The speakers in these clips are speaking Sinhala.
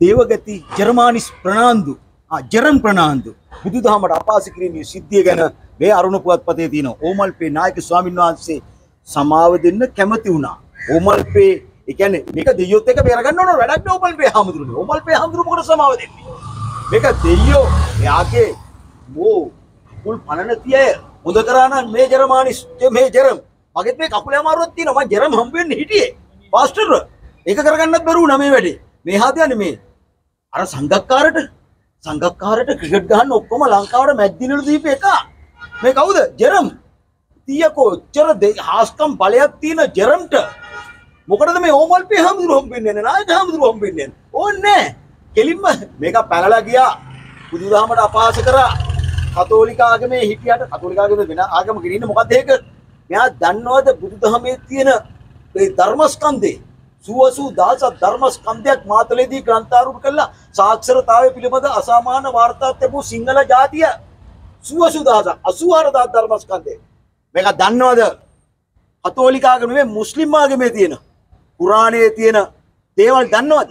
දේවගති ජර්මානිස් ප්‍රනාන්දු. ආ, ජරම් ප්‍රනාන්දු. බුදුදහමට අපාස කිරීමේ සිද්ධිය ගැන මේ අරුණ පුවත්පතේ තියෙන ඕමල්පේ නායක ස්වාමීන් වහන්සේ සමාව දෙන්න කැමති වුණා. ඕමල්පේ ඒ කියන්නේ මේක දෙයියොත් එක බේරගන්න ඕන වැඩක් නෑ ඕමල්පේ හාමුදුරුවනේ. ඕමල්පේ හාමුදුරුවෝ මොකටද සමාව දෙන්නේ? මේක දෙයියෝ එයාගේ මෝ කුල් පනන තියය. හොඳ කරා නම් මේ ජර්මානිස් මේ ජරම්. මගෙත් මේ කකුල අමාරුවක් තියෙනවා. මම ජරම් හම්බ වෙන්න හිටියේ. පාස්ටර් ඒක කරගන්නත් බැරුව නම මේ වැඩේ. මේ හදයන්නේ මේ? අර සංගක්කාරට? සංගක්කාරට ක්‍රිකට් ගහන්න ඔක්කොම ලංකාවට මැච් දිනවල දීපු එක. මේ කවුද? ජෙරම්. තියකෝ ඔච්චර දෙ- හාස්කම් බලයක් තියෙන ජෙරම්ට. මොකටද මේ ඕමල්පේ හමුදුරු හම්බෙන්නේ නැහැ නායක හමුදුරු හම්බෙන්නේ නැහැ ඕන්නේ නැහැ. කෙලින්ම මේක පැනලා ගියා. බුදුදහමට අපහාස කරා. කතෝලික ආගමේ හිටියට කතෝලික ආගමේ වෙන ආගමක ඉන්න මොකද ඒක? මෙයා දන්නවද බුදුදහමේ තියෙන ඒ ධර්මස්කන්ධේ? සුවසූ දහසක් ධර්මස්කන්ධයක් මාතලේදී ග්‍රන්ථාරූඪ කළා. සාක්ෂරතාවය පිළිබඳ අසාමාන්‍ය වාර්තා තිබූ සිංහල ජාතිය සුවසූ දහසක් 84000 ධර්මස්කන්ධේ මේක දන්නවද? කතෝලික ආගමේ මුස්ලිම් ආගමේ තියෙන. කුරාණයේ තියෙන දේවල් දන්නවද?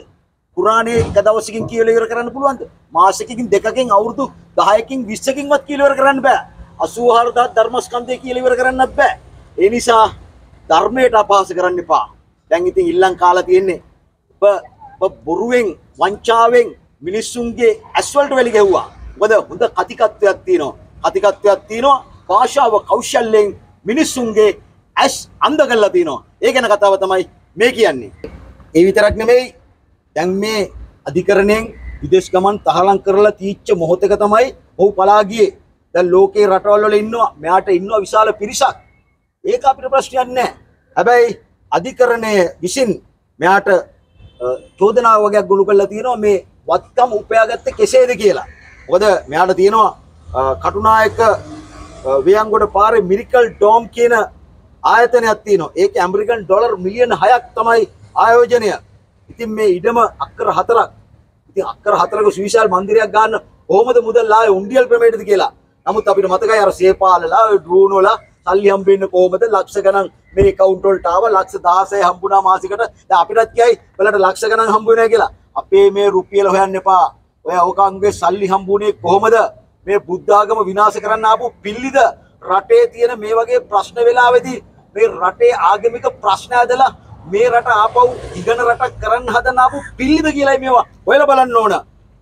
කුරාණයේ එක දවසකින් කියලා ඉවර කරන්න පුළුවන්ද? මාසෙකින් දෙකකින් අවුරුදු 10කින් 20කින්වත් කියලා ඉවර කරන්න බෑ. 84000 ධර්මස්කන්ධය කියලා ඉවර කරන්නත් බෑ. ඒ නිසා ධර්මයට අපහාස කරන්න එපා. දැන් ඉතින් ඉල්ලන් කාලා තියෙන්නේ ඔබ ඔබ බොරුවෙන් වංචාවෙන් මිනිස්සුන්ගේ ඇස්වලට වැලි ගැහුවා. මොකද හොඳ කතිකත්වයක් තියෙනවා. කතිකත්වයක් තියෙනවා භාෂාව කෞශල්‍යයෙන් මිනිස්සුන්ගේ ඇස් අන්ධ කරලා තියෙනවා. ඒ ගැන කතාව තමයි මේ කියන්නේ. ඒ විතරක් නෙමෙයි දැන් මේ අධිකරණයෙන් විදේශ ගමන් තහනම් කරලා තීච්ච මොහොතක තමයි ඔහු පලා ගියේ. දැන් ලෝකේ රටවල් වල ඉන්නවා මෙයාට ඉන්නවා විශාල පිරිසක්. ඒක අපිට ප්‍රශ්නයක් නැහැ හැබැයි අධිකරණය විසින් මෙයාට අ, චෝදනාව වගේක් ගොනු කරලා තියෙනවා මේ වත්කම් උපයාගත්තේ කෙසේද කියලා. මොකද මෙයාට තියෙනවා අ, කටුනායක අ, වේයන්ගොඩ පාරේ මිරිකල් ඩෝම් කියන ආයතනයක් තියෙනවා. ඒක ඇමරිකන් ඩොලර් මිලියන 6ක් තමයි ආයෝජනය. ඉතින් මේ ඉඩම අක්කර හතරක්. ඉතින් අක්කර හතරක සුවිශාල මන්දිරයක් ගන්න කොහොමද මුදල් ආයේ උන්ඩියල් ක්‍රමයටද කියලා. නමුත් අපිට මතකයි අර සේපාලලා ඔය ඩ්‍රෝන් වල සල්ලි හම්බෙන්නේ කොහොමද ලක්ෂ ගණන් මේ account වලට ආව ලක්ෂ 16 හම්බුණා මාසිකට දැන් අපිටත් කියයි බලන්න ලක්ෂ ගණන් හම්බ වෙනවා කියලා අපේ මේ රුපියල හොයන්න එපා ඔය ඕකංගේ සල්ලි හම්බුනේ කොහොමද මේ බුද්ධ ආගම විනාශ කරන්න ආපු පිල්ලිද රටේ තියෙන මේ වගේ ප්‍රශ්න වෙලාවේදී මේ රටේ ආගමික ප්‍රශ්න ඇදලා මේ රට ආපහු ඉගෙන රටක් කරන්න හදන ආපු පිල්ලිද කියලායි මේවා හොයලා බලන්න ඕන.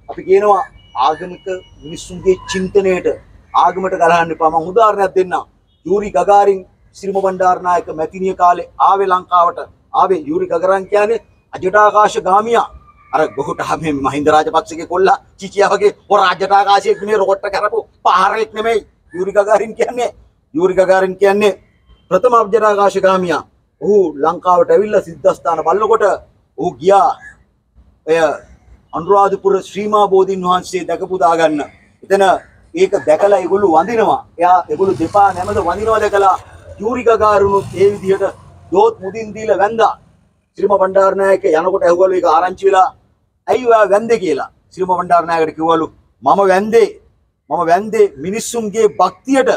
අපි කියනවා ආගමික මිනිස්සුන්ගේ චින්තනයට ආගමට ගලහන්න එපා. මම උදාහරණයක් දෙන්නම්. යූරි ගගාරින් සිරිම බණ්ඩාරනායක මැතිනිය කාලේ ආවේ ලංකාවට. ආවේ යූරි ගගරන් කියන්නේ අජටාකාශ ගාමියා. අර ගොහට මේ මහින්ද රාජපක්ෂගේ කොල්ලා චිචියා වගේ හොර අජටාකාශයේ මේ රොකට් කරපු පාරෙක් නෙමෙයි. යූරි ගගාරින් කියන්නේ යූරි ගගාරින් කියන්නේ ප්‍රථම අභ්‍යරාකාශගාමියා ඔහු ලංකාවට ඇවිල්ලා සිද්ධස්ථාන බලනකොට ඔහු ගියා එය අනුරාධපුර ශ්‍රීමා බෝධීන් වහන්සේ දැකපු දාගන්න. එතන ඒක දැකලා ඒගොල්ලෝ වඳිනවා. එයා ඒගොල්ලෝ දෙපා නැමද වඳිනවා දැකලා යූරි ගගාරුනුත් ඒ විදිහට දෝත් මුදින් දීලා වැන්දා. ශ්‍රීම බණ්ඩාරනායක යනකොට ඇහුවලු ඒක ආරංචි වෙලා ඇයි ඔයා වැන්දේ කියලා. ශ්‍රීම බණ්ඩාරනායකට කිව්වලු මම වැන්දේ මම වැන්දේ මිනිස්සුන්ගේ භක්තියට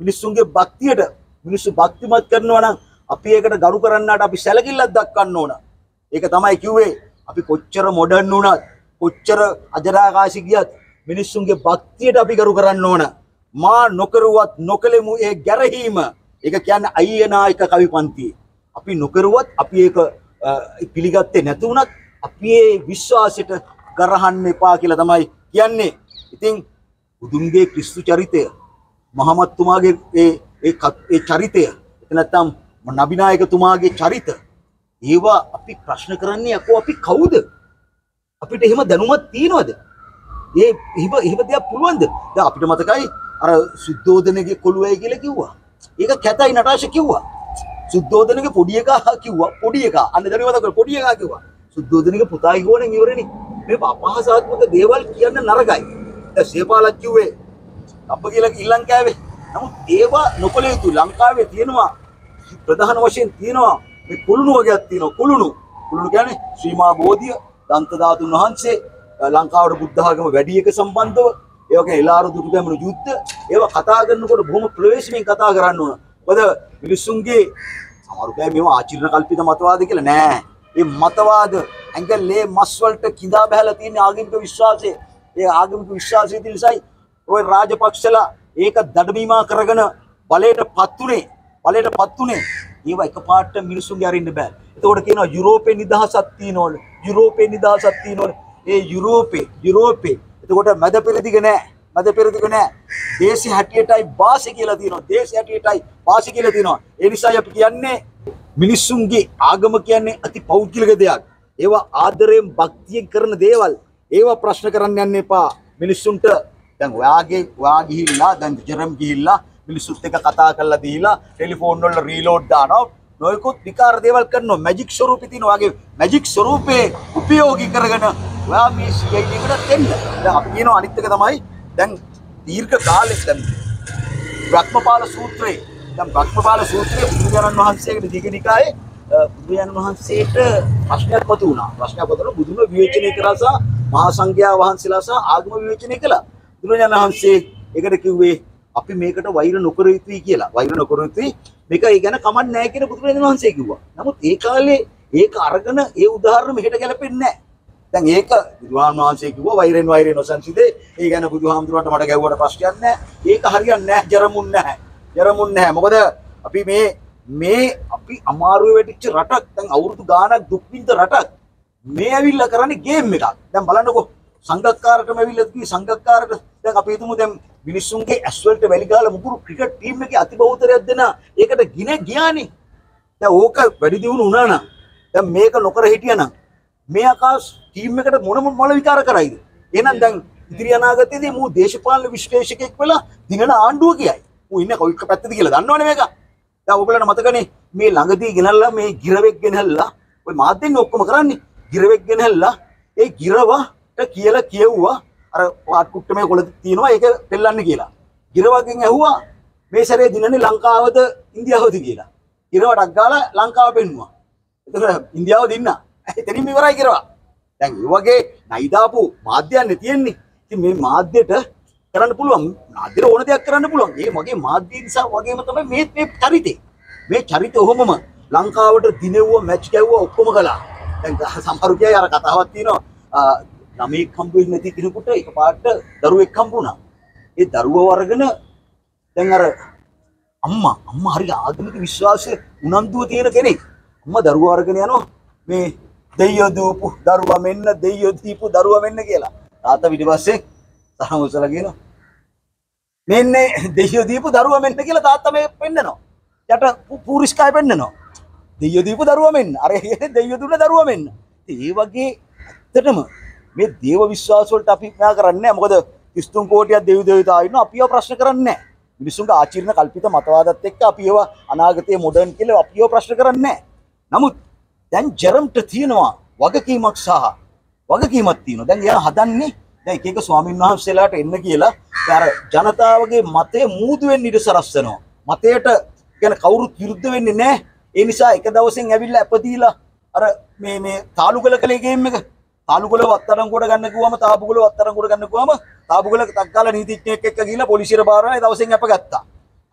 මිනිස්සුන්ගේ භක්තියට මිනිස්සු භක්තිමත් කරනවා නම් අපි ඒකට ගරු කරන්නට අපි සැලකිල්ලක් දක්වන්න ඕන. ඒක තමයි කිව්වේ අපි කොච්චර මොඩර්න් වුණත් කොච්චර අජරාකාශි ගියත් මිනිස්සුන්ගේ භක්තියට අපි ගරු කරන්න ඕන. මා නොකරුවත් නොකලෙමු ඒ ගැරහීම. ඒක කියන්නේ අයියනායක කවි පන්තියේ. අපි නොකරුවත් අපි ඒක අ, පිළිගත්තේ නැතුණත් අපි ඒ විශ්වාසයට ගරහන්න එපා කියලා තමයි කියන්නේ. ඉතින් බුදුන්ගේ ක්‍රිස්තු චරිතය මහමත්තුමාගේ ඒ ඒ කත්- ඒ චරිතය එතන නැත්නම් නබිනායකතුමාගේ චරිත ඒවා අපි ප්‍රශ්න කරන්නේ යකෝ අපි කවුද අපිට එහෙම දැනුමක් තියනවද ඒ එහෙම එහෙම දෙයක් පුළුවන්ද දැන් අපිට මතකයි අර සුද්ධෝදනගේ කොළුවයි කියලා කිව්වා ඒක කැතයි නටාෂ කිව්වා. සුද්ධෝදනගේ පොඩි එකා කිව්වා. පොඩි එකා අන්න දැනුම මතක පොඩි එකා කිව්වා. සුද්ධෝදනගේ පුතා කිව්වනේ ඉවරනේ. මේ අපහාසාත්මක දේවල් කියන්න නරකයි. දැන් සේපාලක් කිව්වේ අප කියලා ඉල්ලන් කෑවේ. නමුත් ඒවා නොකළ යුතු ලංකාවේ තියෙනවා. ප්‍රධාන වශයෙන් තියෙනවා. මේ කුළුණු වගේක් තියෙනවා. කුළුණු. කුළුණු කියන්නේ ශ්‍රීමා බෝධිය, දන්ත ධාතුන් වහන්සේ, අ, ලංකාවට බුද්ධ ආගම වැඩි එක සම්බන්ධව, ඒ වගේ එළාරු දුටු ගැමුණු යුද්ධ, ඒවා කතා කරනකොට බොහොම ප්‍රවේශමෙන් කතා කරන්න ඕන. මොකද මිනිස්සුන්ගේ සමහරු කෑ මේවා ආචරණ කල්පිත මතවාද කියලා නෑ. ඒ මතවාද ඇඟලේ මස් වලට කිඳා බහැලා තියෙන ආගමික විශ්වාසය. ඒ ආගමික විශ්වාසය නිසායි ওই රාජපක්ෂලා ඒක දඩමීමා කරගෙන බලයට පත්තුනේ බලයට පත්තුනේ ඒවා එකපාරට මිනිසුන්ගේ අරින්න බෑ. එතකොට කියනවා යුරෝපේ නිදහසක් තියනවලු. යුරෝපේ නිදහසක් තියනවලු. ඒ යුරෝපේ යුරෝපේ එතකොට මැද පෙරදිග නෑ. මැද පෙරදිග නෑ. දේශي හැටියටයි වාසි කියලා තියෙනවා. දේශي හැටියටයි වාසි කියලා තියෙනවා. ඒ නිසායි අපි කියන්නේ මිනිස්සුන්ගේ ආගම කියන්නේ අති පෞද්ගලික දෙයක්. ඒවා ආදරයෙන් භක්තියෙන් කරන දේවල්. ඒවා ප්‍රශ්න කරන්න යන්න එපා. මිනිස්සුන්ට දැන් ඔයාගේ ඔයා ගිහිල්ලා දැන් ජෙරම් ගිහිල්ලා මිනිස්සුත් එක්ක කතා කරලා දීලා ටෙලිෆෝන් වල රීලෝඩ් දානවා නොයෙකුත් විකාර දේවල් කරනවා මැජික් ස්වරූපේ තියෙන වගේ මැජික් ස්වරූපේ උපයෝගී කරගෙන ඔයා මේ CID එකට දෙන්න. දැන් අපි කියනවා අනිත් එක තමයි දැන් දීර්ඝ කාලෙක දැන් බ්‍රහ්මපාල සූත්‍රයේ දැන් බ්‍රහ්මපාල සූත්‍රයේ බුදුරජාණන් වහන්සේගේ දීඝනිකායේ බුදුරජාණන් වහන්සේට ප්‍රශ්නයක් මතු වුණා. ප්‍රශ්නයක් මතු වුණා බුදුම විවේචනය කරා සහ මහා සංඝයා වහන්සේලා සහ ආගම විවේචනය කළා. බුදුරජාණන් වහන්සේ ඒකට කිව්වේ අපි මේකට වෛර නොකර යුතුයි කියලා. වෛර නොකර යුතුයි. මේක ඒ ගැන කමක් නැහැ කියලා බුදුරජාණන් වහන්සේ කිව්වා. නමුත් ඒ කාලේ ඒක අරගෙන ඒ උදාහරණ මෙහෙට ගැලපෙන්නේ නැහැ. දැන් ඒක බුදුහාමුදුරන් වහන්සේ කිව්වා වෛරෙන් වෛරෙන් නොසන්සිතේ. ඒ ගැන බුදුහාමුදුරන්ට මට ගැව්වට ප්‍රශ්නයක් නැහැ. ඒක හරියන්නේ නැහැ. ජරමුන් නැහැ. ජරමුන් නැහැ. මොකද අපි මේ මේ අපි අමාරුවේ වැටිච්ච රටක් දැන් අවුරුදු ගාණක් දුක් විඳ රටක් මේ ඇවිල්ලා කරන්නේ ගේම් එකක්. දැන් බලන්නකෝ සංගක්කාරටම ඇවිල්ලා තියෙන සංගක්කාරට දැන් අපි හිතමු දැන් මිනිස්සුන්ගේ ඇස් වලට වැලි ගහලා මුකුරු ක්‍රිකට් ටීම් එකේ අතිබහුතරයක් දෙන ඒකට ගින ගියානේ. දැන් ඕක වැඩි දියුණු වුණා නම් දැන් මේක නොකර හිටියනම් මේ ආකාශ ටීම් එකට මොන මොන විකාර කරයිද? එහෙනම් දැන් ඉදිරි අනාගතයේදී මූ දේශපාලන විශ්ලේෂකෙක් වෙලා දිනන ආණ්ඩුව කියයි. ඌ ඉන්නේ කොයි පැත්තද කියලා දන්නවනේ මේක. දැන් ඔයගොල්ලන්ට මතකනේ මේ ළඟදී ගෙනල්ලා මේ ගිරවෙක් ගෙනල්ලා ඔය මාධ්‍යෙන්නේ ඔක්කොම කරන්නේ ගිරවෙක් ගෙනල්ලා ඒ ගිරවට කියලා කියවුවා අර වාට් කුට්ටමේ කොළ තියෙනවා ඒක පෙල්ලන්න කියලා. ගිරවකින් ඇහුවා මේ සැරේ දිනන්නේ ලංකාවද ඉන්දියාවද කියලා. ගිරවටක් ගාලා ලංකාව පෙන්නුවා. එතකොට ඉන්දියාව දින්නා. එතනින් ඉවරයි ගිරවා. දැන් ඒ වගේ නයිදාපු මාධ්‍යයන් තියෙන්නේ. ඉතින් මේ මාධ්‍යට කරන්න පුළුවන් මාධ්‍යට ඕන දෙයක් කරන්න පුළුවන්. ඒ මගේ මාධ්‍ය නිසා වගේම තමයි මේ මේ චරිතේ. මේ චරිතය ඔහොමම ලංකාවට දිනෙව්ව මැච් ගැව්ව ඔක්කොම කළා. දැන් සමහරු කියයි අර කතාවක් තියෙනවා ළමෙක් හම්බ වෙන්නේ නැති කෙනෙකුට එකපාරට දරුවෙක් හම්බ වුණා. ඒ දරුවව අරගෙන දැන් අර අම්මා අම්මා හරි ආගමික විශ්වාසය උනන්දුව තියෙන කෙනෙක්. අම්මා දරුවව අරගෙන යනවා මේ දෙයියෝ දූපු දරුවා මෙන්න දෙයියෝ දීපු දරුවා මෙන්න කියලා. තාත්තා පිටිපස්සේ තරම උසලා කියනවා. මෙන්න දෙයියෝ දීපු දරුවා මෙන්න කියලා තාත්තා මේ පෙන්නනවා. යට පූරිස්කාය පෙන්නනවා. දෙයියෝ දීපු දරුවා මෙන්න. අර දෙයියෝ දුන්න දරුවා මෙන්න. ඒ වගේ ඇත්තටම මේ දේව විශ්වාස වලට අපි මෙයා කරන්නේ නැහැ. මොකද 33 කෝටියක් දෙවි දෙවිතා ඉන්නවා. අපිව ප්‍රශ්න කරන්නේ නැහැ. මිනිසුන්ගේ ආචරණ කල්පිත මතවාදත් එක්ක අපි ඒවා අනාගතයේ මොඩර්න් කියලා අපිව ප්‍රශ්න කරන්නේ නැහැ. නමුත් දැන් ජෙරම්ට තියෙනවා වගකීමක් සහ වගකීමක් තියෙනවා. දැන් එයා හදන්නේ දැන් එක එක ස්වාමීන් වහන්සේලාට එන්න කියලා අර ජනතාවගේ මතය මූදු වෙන්න ඉඩ සලස්වනවා. මතයට කියන කවුරුත් විරුද්ධ වෙන්නේ නැහැ. ඒ නිසා එක දවසෙන් ඇවිල්ලා අපදීලා අර මේ මේ තාලුකල කලේ ගේම් එක තාලුකල වත්තරංගුවට ගන්න කිව්වම තාපුකල වත්තරංගුවට ගන්න කිව්වම තාපුකල තක්කාලා නීතිඥයෙක් එක්ක ගිහිල්ලා පොලිසියට බාරනවා ඒ දවසෙන් අප ගත්තා.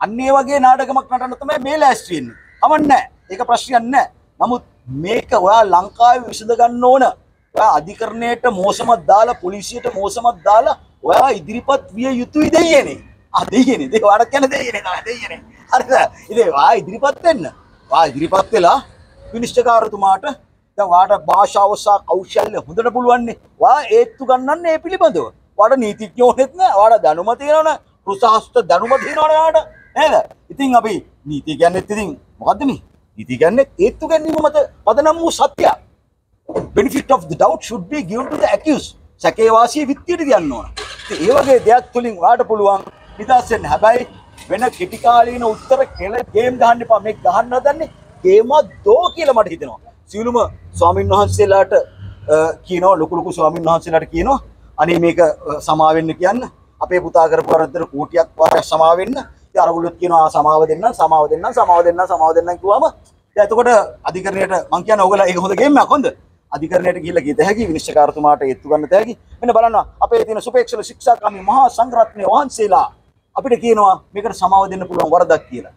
අන්න ඒ වගේ නාටකමක් නටන්න තමයි මේ ලෑස්ති වෙන්නේ. කමන්නේ ඒක ප්‍රශ්නයක් නැහැ. නමුත් මේක ඔයා ලංකාවේ විසඳ ගන්න ඕන. ඔයා අධිකරණයට මෝසමක් දාලා පොලිසියට මෝසමක් දාලා ඔයා ඉදිරිපත් විය යුතුයි දෙයියනේ. ආ දෙයියනේ. දෙය ඔයාලට කියන දෙයියනේ තමයි දෙයියනේ. හරිද? ඉතින් ඔයා ඉදිරිපත් වෙන්න. ඔයා ඉදිරිපත් වෙලා විනිශ්චයකාරතුමාට දැන් ඔයාට භාෂාව සහ කෞශල්‍ය හොඳට පුළුවන්නේ. ඔයා ඒත්තු ගන්නන්න ඒ පිළිබඳව. ඔයාට නීතිඥයෝ නෙත් නෑ. ඔයාට දැනුම තියෙනවනේ. ප්‍රසහස්ත දැනුම තියෙනවනේ ඔයාට. නේද? ඉතින් අපි නීති කියන්නේත් ඉතින් මොකද්ද මේ? නීති කියන්නේ ඒත්තු ගැනීම මත පදනම් වූ සත්‍යයක්. benefit of the doubt should be given to the accused. සැකේ වාසිය විත්තියට තියන්න ඕන. ඉතින් ඒ වගේ දෙයක් තුලින් ඔයාට පුළුවන් නිදහස් වෙන්න. හැබැයි වෙන කෙටි කාලීන උත්තර කෙල ගේම් ගහන්න එපා. මේක ගහන්න හදන්නේ ගේමක් දෝ කියලා මට හිතෙනවා. සියලුම ස්වාමින් වහන්සේලාට කියනවා ලොකු ලොකු ස්වාමින් වහන්සේලාට කියනවා අනේ මේක සමා වෙන්න කියන්න. අපේ පුතා කරපු වරද්දට කෝටියක් වාරයක් සමා වෙන්න. ඉතින් අරගොල්ලොත් කියනවා සමාව දෙන්න, සමාව දෙන්න, සමාව දෙන්න, සමාව දෙන්න කිව්වම දැන් එතකොට අධිකරණයට මං කියන්නේ ඔයගොල්ලෝ ඒක හොඳ ගේම් එකක් හොඳ. අධිකරණයට ගිහිල්ලා ගියත හැකි විනිශ්චයකාරතුමාට ඒත්තු ගන්න හැකි. මෙන්න බලන්න අපේ තියෙන සුපේක්ෂල ශික්ෂාකාමී මහා සංඝරත්නය වහන්සේලා අපිට කියනවා මේකට සමාව දෙන්න පුළුවන් වරදක් කියලා.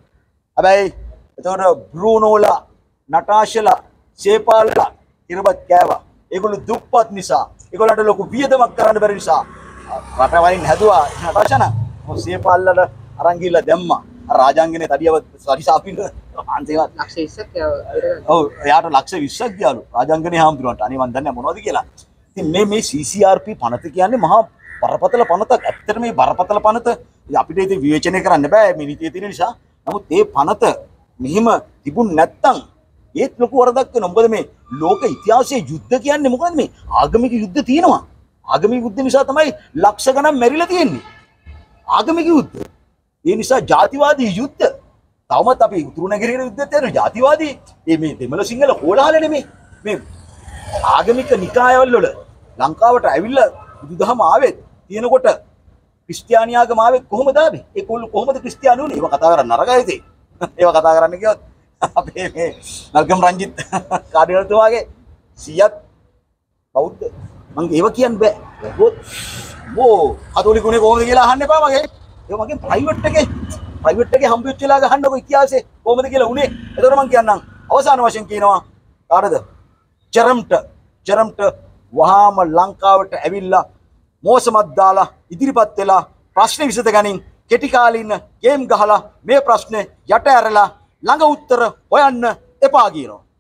හැබැයි එතකොට බ්‍රූනෝලා, නටාෂලා, සේපාලලා හිරබත් කෑවා. ඒගොල්ලෝ දුප්පත් නිසා, ඒගොල්ලන්ට ලොකු වියදමක් කරන්න බැරි නිසා රට වලින් හැදුවා රටවශන. සියපල්ලට අරන් ගිහිල්ලා දැම්මා. අර රාජාංගනේ තඩියව සරිසාපින්න අන්තිමට ලක්ෂ 20ක් ඉවර ඔව් එයාට ලක්ෂ 20ක් ගියාලු රාජාංගනේ හාමුදුරුවන්ට. අනේ මන් දන්නේ මොනවද කියලා. ඉතින් මේ මේ CCRP පනත කියන්නේ මහා බරපතල පනතක්. ඇත්තට මේ බරපතල පනත අපිට ඉතින් විවේචනය කරන්න බෑ මේ නීතිය තියෙන නිසා. නමුත් මේ පනත මෙහිම තිබුණ නැත්තම් ඒත් ලොකු වරදක් වෙනවා. මොකද මේ ලෝක ඉතිහාසයේ යුද්ධ කියන්නේ මොකද මේ ආගමික යුද්ධ තියෙනවා. ආගමික යුද්ධ නිසා තමයි ලක්ෂ ගණන් මැරිලා තියෙන්නේ. ආගමික යුද්ධ. ඒ නිසා ජාතිවාදී යුද්ධ තවමත් අපි උතුරු නැගෙනහිර යුද්ධෙත් යන ජාතිවාදී ඒ මේ දෙමළ සිංහල හෝලාහල නෙමෙයි. මේ ආගමික නිකායවල වල ලංකාවට ඇවිල්ලා බුදුදහම ආවෙත් තියෙනකොට ක්‍රිස්තියානි ආගම ආවෙත් කොහොමද ආවේ? ඒගොල්ලෝ කොහොමද ක්‍රිස්තියානි උනේ? ඒව කතා කරන්න නරකයි ඉතින්. ඒව කතා කරන්න ගියොත් අපේ මේ නල්ගම් රංජිත් කාර්යවලතුමාගේ සියත් බෞද්ධ මං ඒව කියන්න බෑ. ඒකෝත් මෝ කතෝලිකුනේ කොහොමද කියලා අහන්න එපා මගේ. ඒක මගේ ප්‍රයිවට් එකේ ප්‍රයිවට් එකේ හම්බ වෙච්ච වෙලාවක අහන්නකො ඉතිහාසෙ කොහොමද කියලා උනේ. එතකොට මං කියන්නම් අවසාන වශයෙන් කියනවා කාටද? ජරම්ට ජරම්ට වහාම ලංකාවට ඇවිල්ලා මෝසමත් දාලා ඉදිරිපත් වෙලා ප්‍රශ්න විසඳ ගනින් කෙටි කාලේ ඉන්න ගේම් ගහලා මේ ප්‍රශ්නේ යට ඇරලා ළඟ උත්තර හොයන්න එපා කියනවා.